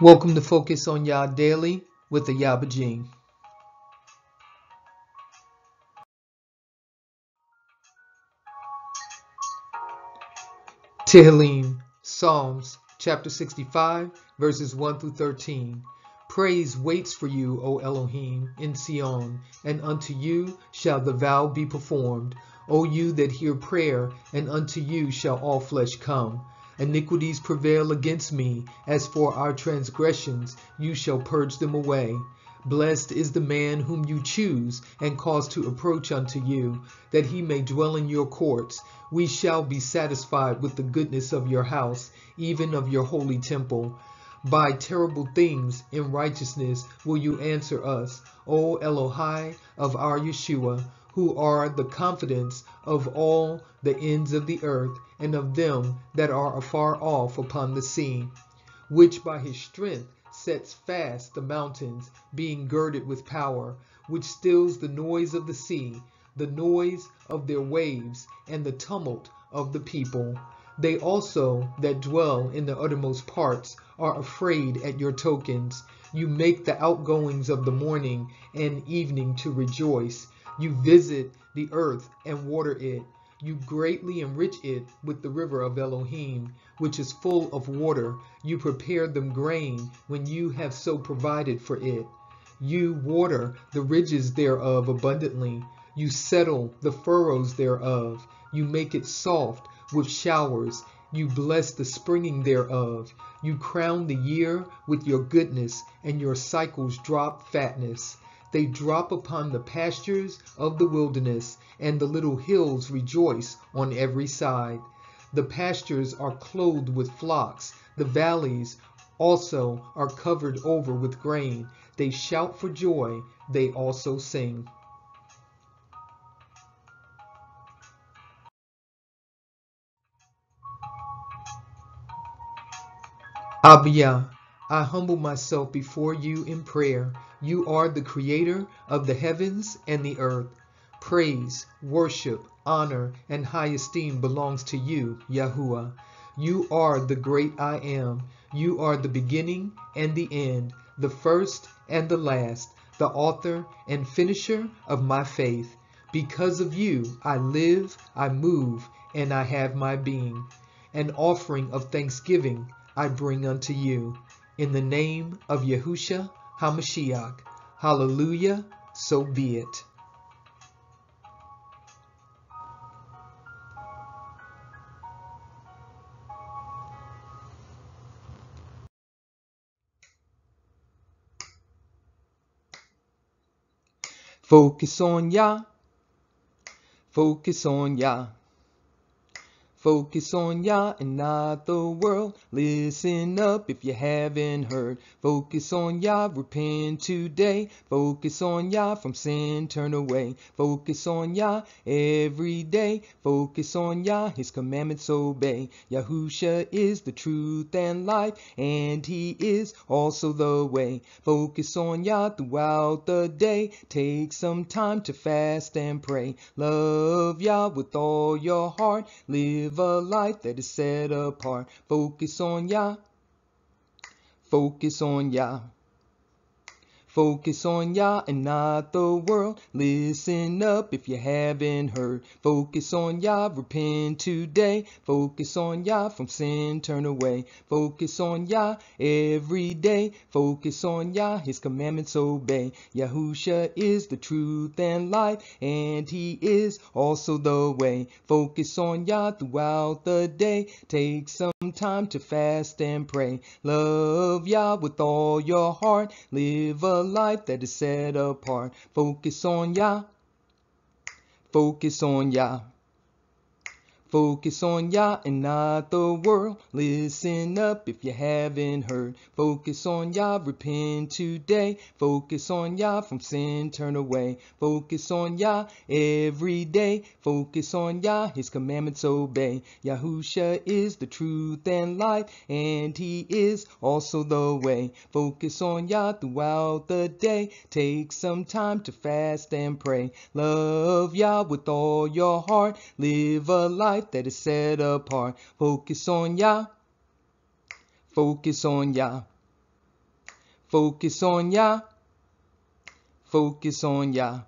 Welcome to Focus on Yah Daily with the Yabajing. Tehillim, Psalms, chapter 65, verses 1 through 13. Praise waits for you, O Elohim, in Sion, and unto you shall the vow be performed. O you that hear prayer, and unto you shall all flesh come. Iniquities prevail against me. As for our transgressions, you shall purge them away. Blessed is the man whom you choose and cause to approach unto you, that he may dwell in your courts. We shall be satisfied with the goodness of your house, even of your holy temple. By terrible things in righteousness will you answer us, O Elohai of our Yeshua, who are the confidence of all the ends of the earth, and of them that are afar off upon the sea, which by his strength sets fast the mountains, being girded with power, which stills the noise of the sea, the noise of their waves, and the tumult of the people. They also that dwell in the uttermost parts are afraid at your tokens. You make the outgoings of the morning and evening to rejoice. You visit the earth and water it. You greatly enrich it with the river of Elohim, which is full of water. You prepare them grain when you have so provided for it. You water the ridges thereof abundantly. You settle the furrows thereof. You make it soft with showers. You bless the springing thereof. You crown the year with your goodness, and your cycles drop fatness. They drop upon the pastures of the wilderness, and the little hills rejoice on every side. The pastures are clothed with flocks, the valleys also are covered over with grain. They shout for joy, they also sing. Abiyah, I humble myself before you in prayer. You are the creator of the heavens and the earth. Praise, worship, honor, and high esteem belongs to you, Yahuwah. You are the great I am. You are the beginning and the end, the first and the last, the author and finisher of my faith. Because of you, I live, I move, and I have my being. An offering of thanksgiving I bring unto you. In the name of Yahusha HaMashiach. Hallelujah, so be it. Focus on Yah. Focus on Yah. Focus on Yah and not the world. Listen up if you haven't heard. Focus on Yah, repent today. Focus on Yah, from sin turn away. Focus on Yah every day. Focus on Yah, his commandments obey. Yahusha is the truth and life, and he is also the way. Focus on Yah throughout the day. Take some time to fast and pray. Love Yah with all your heart. Live live a life that is set apart. Focus on Yah. Focus on Yah. Focus on Yah and not the world. Listen up if you haven't heard. Focus on Yah, repent today. Focus on Yah, from sin turn away. Focus on Yah every day. Focus on Yah, his commandments obey. Yahusha is the truth and life, and he is also the way. Focus on Yah throughout the day. Take some time to fast and pray. Love Yah with all your heart. Live a life that is set apart. Focus on Yah. Focus on Yah. Focus on Yah and not the world. Listen up if you haven't heard. Focus on Yah, repent today. Focus on Yah, from sin turn away. Focus on Yah every day. Focus on Yah, his commandments obey. Yahusha is the truth and life, and he is also the way. Focus on Yah throughout the day. Take some time to fast and pray. Love Yah with all your heart. Live a life life that is set apart. Focus on Yah. Focus on Yah. Focus on Yah. Focus on Yah.